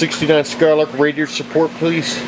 69 Skylark radiator support, please.